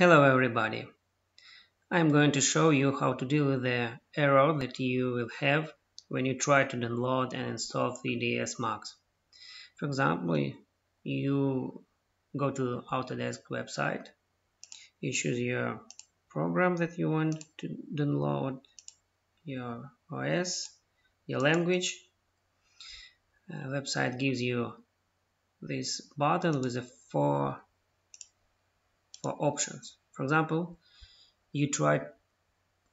Hello everybody. I'm going to show you how to deal with the error that you will have when you try to download and install 3ds Max. For example, you go to Autodesk website, you choose your program that you want to download, your OS, your language. Uh, website gives you this button with the four for options. For example, you try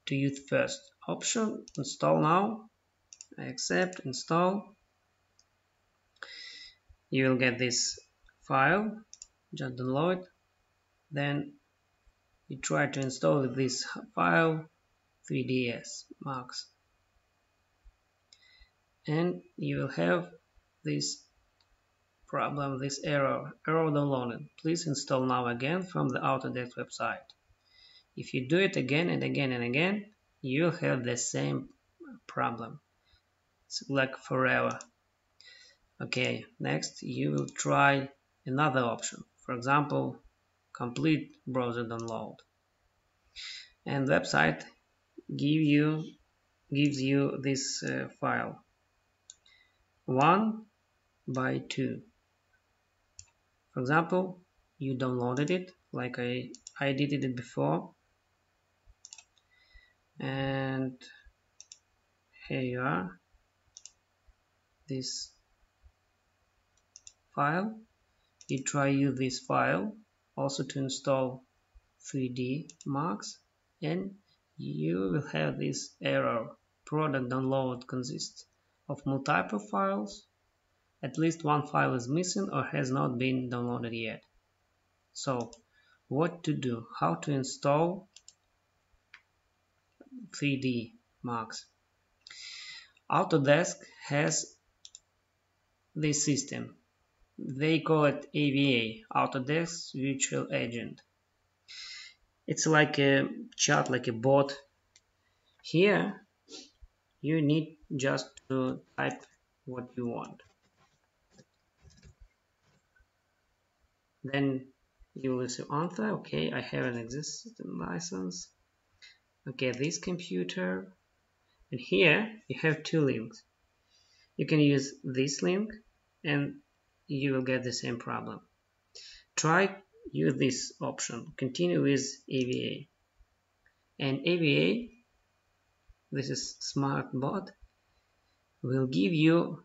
to use first option, install now, accept, install. You will get this file, just download. Then you try to install this file 3ds max and you will have this problem this error error downloaded. Please install now again from the Autodesk website. If you do it again and again and again you'll have the same problem. It's like forever. Okay next you will try another option. For example complete browser download. And website give you gives you this uh, file. 1 by 2 for example, you downloaded it like I, I did it before. And here you are. This file. You try use this file also to install 3d max and you will have this error. Product download consists of multiple files at least one file is missing or has not been downloaded yet. So what to do, how to install 3D Max. Autodesk has this system. They call it AVA, Autodesk Virtual Agent. It's like a chat, like a bot. Here, you need just to type what you want. Then you will say answer okay I have an existing license. Okay this computer and here you have two links. You can use this link and you will get the same problem. Try use this option. Continue with AVA and AVA this is smart bot will give you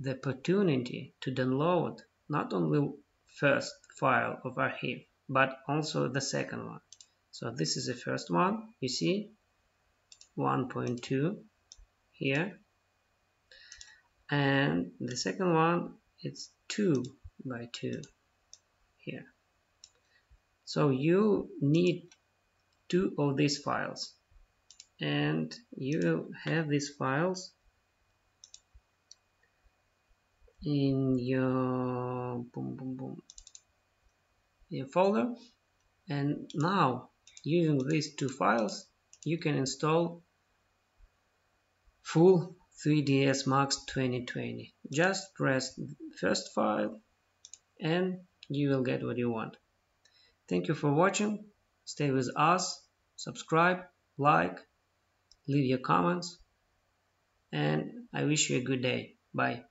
the opportunity to download not only first file of archive but also the second one. So this is the first one. You see 1.2 here. And the second one it's 2 by 2 here. So you need two of these files. And you have these files in your boom boom boom your folder. And now using these two files you can install full 3ds max 2020 just press first file and you will get what you want. Thank you for watching. Stay with us. Subscribe like leave your comments and i wish you a good day. Bye